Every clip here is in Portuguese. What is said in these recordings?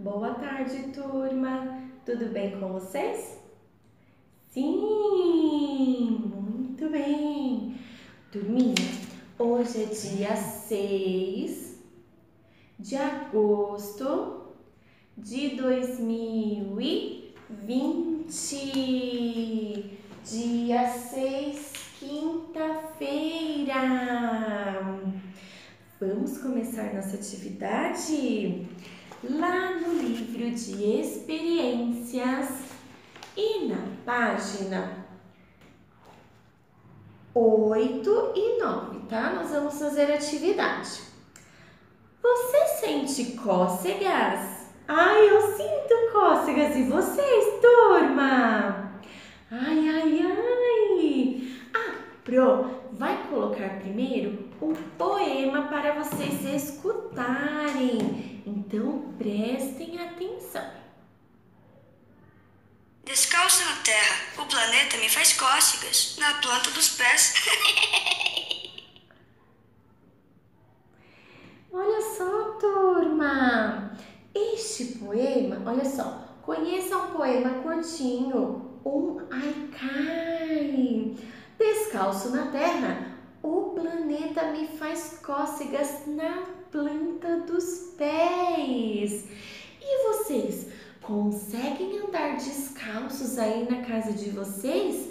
Boa tarde, turma. Tudo bem com vocês? Sim, muito bem. Turminha, hoje é dia 6 de agosto de 2020. Dia 6, quinta-feira. Vamos começar nossa atividade lá no livro de experiências e na página 8 e 9, tá? Nós vamos fazer atividade. Você sente cócegas? Ai, eu sinto cócegas. E vocês, turma? Ai, ai, ai. Ah, Pro, vai colocar primeiro um poema para vocês escutarem. Prestem atenção. Descalço na terra, o planeta me faz cócegas na planta dos pés. olha só, turma. Este poema, olha só, conheça um poema curtinho, um haikai. Descalço na terra, o planeta me faz cócegas na planta dos pés. E vocês conseguem andar descalços aí na casa de vocês?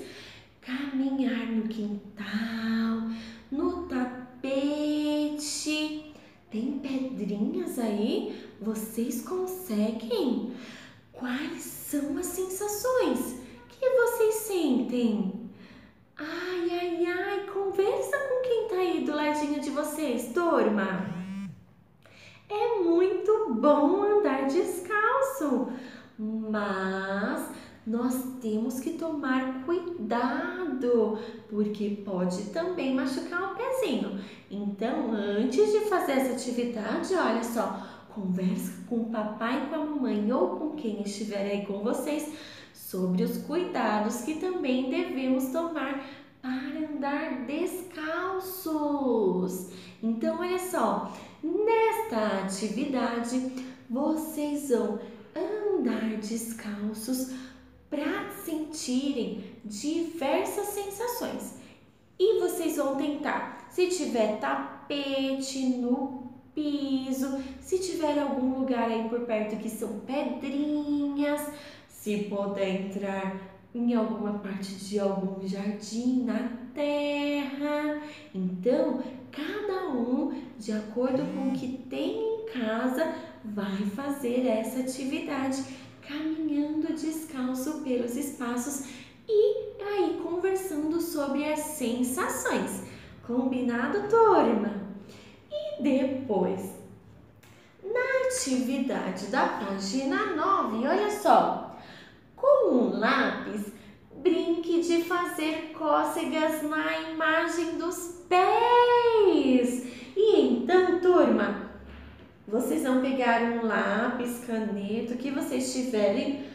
Caminhar no quintal, no tapete. Tem pedrinhas aí? Vocês conseguem? Quais são as sensações que vocês sentem? Ai, ai, ai, conversa com quem tá aí do ladinho de vocês, turma. É muito bom andar descalço, mas nós temos que tomar cuidado, porque pode também machucar o pezinho. Então, antes de fazer essa atividade, olha só, conversa com o papai com a mamãe ou com quem estiver aí com vocês sobre os cuidados que também devemos tomar para andar descalços. Então, olha só, nesta atividade vocês vão andar descalços para sentirem diversas sensações. E vocês vão tentar, se tiver tapete no piso, se tiver algum lugar aí por perto que são pedrinhas, se puder entrar em alguma parte de algum jardim na terra. Então, cada um, de acordo com o que tem em casa, vai fazer essa atividade caminhando descalço pelos espaços e aí conversando sobre as sensações. Combinado, turma? E depois, na atividade da página 9, olha só, com um lápis, brinque de fazer cócegas na imagem dos pés. E então, turma, vocês vão pegar um lápis, caneta, o que vocês tiverem.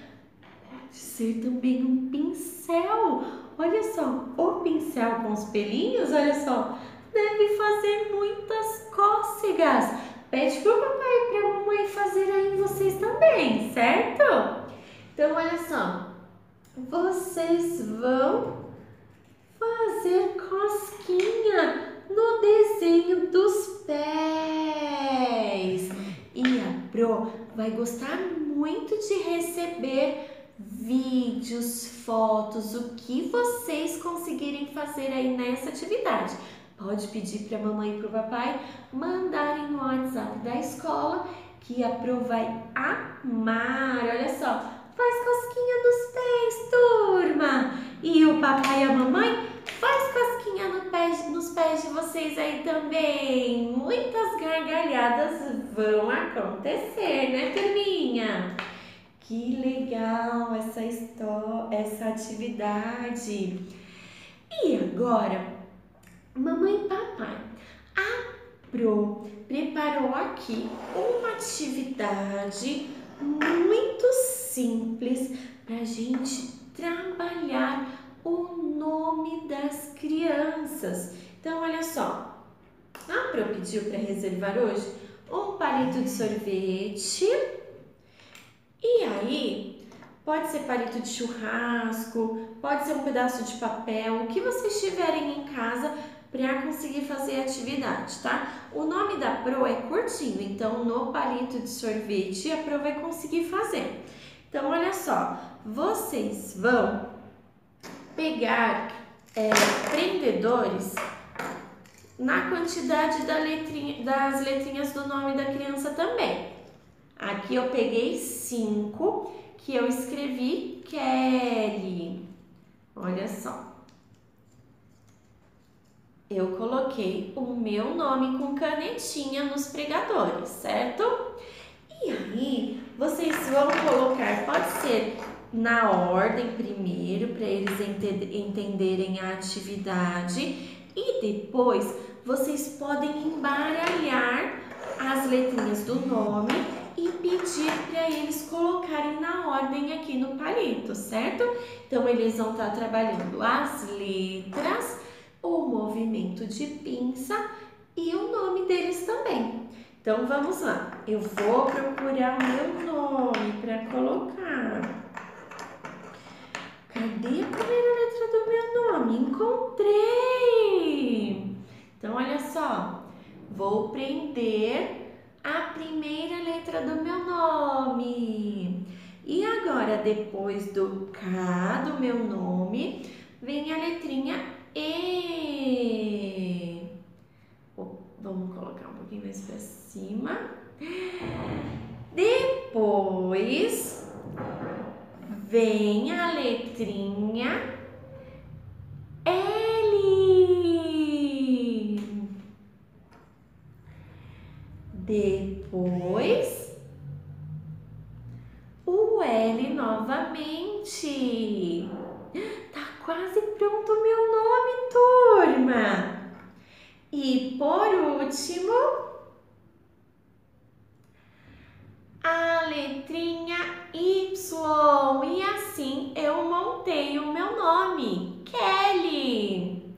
Pode ser também um pincel. Olha só, o pincel com os pelinhos, olha só, deve fazer muitas cócegas. Pede pro papai e pra mamãe fazer aí vocês também, certo? Então, olha só, vocês vão fazer cosquinha no desenho dos pés. E a Pro vai gostar muito de receber vídeos, fotos, o que vocês conseguirem fazer aí nessa atividade. Pode pedir para a mamãe e para o papai mandarem no WhatsApp da escola que a Pro vai amar. Olha só, faz cosquinha nos pés, turma. E o papai e a mamãe faz cosquinha no pé, nos pés de vocês aí também. Muitas gargalhadas vão acontecer, né, turminha? Que legal essa história, essa atividade. E agora, mamãe e papai, a Pro preparou aqui uma atividade muito simples para a gente trabalhar o nome das crianças. Então, olha só, a Pro pediu para reservar hoje um palito de sorvete E aí, pode ser palito de churrasco, pode ser um pedaço de papel, o que vocês tiverem em casa para conseguir fazer a atividade, tá? O nome da Pro é curtinho, então no palito de sorvete a Pro vai conseguir fazer. Então, olha só, vocês vão pegar é, prendedores na quantidade da letrinha, das letrinhas do nome da criança também. Aqui eu peguei cinco que eu escrevi Kelly. Olha só eu coloquei o meu nome com canetinha nos pregadores, certo? E aí, vocês vão colocar, pode ser na ordem primeiro, para eles entenderem a atividade, e depois vocês podem embaralhar as letrinhas do nome e pedir para eles colocarem na ordem aqui no palito, certo? Então, eles vão estar trabalhando as letras o movimento de pinça e o. Então vamos lá, eu vou procurar o meu nome para colocar. Cadê a primeira letra do meu nome? Encontrei! Então olha só, vou prender a primeira letra do meu nome. E agora, depois do K do meu nome, vem a letrinha e. Pouquinho mais para cima. Depois vem a letrinha L. Depois o L novamente quase pronto o meu nome, turma. E por último, a letrinha Y. E assim eu montei o meu nome, Kelly.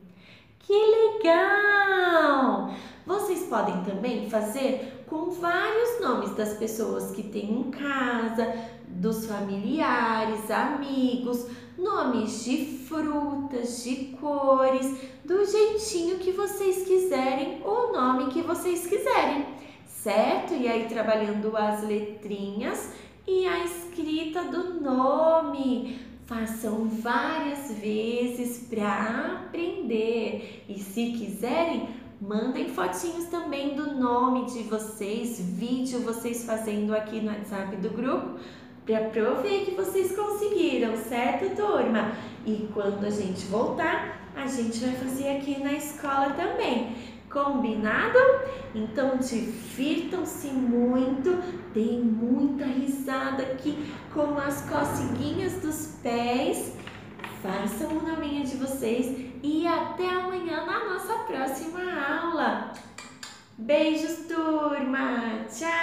Que legal! Vocês podem também fazer com vários nomes das pessoas que têm em casa, dos familiares, amigos, nomes de frutas, de cores, do jeitinho que vocês quiserem, o nome que vocês quiserem, certo? E aí trabalhando as letrinhas e a escrita do nome. Façam várias vezes para aprender. E se quiserem, mandem fotinhos também do nome de vocês, vídeo vocês fazendo aqui no WhatsApp do grupo para prover que vocês conseguiram, certo, turma? E quando a gente voltar, a gente vai fazer aqui na escola também. Combinado? Então divirtam-se muito, deem muita risada aqui com as coceguinhas dos pés. Façam o nominho de vocês e até amanhã na nossa próxima aula. Beijos, turma! Tchau!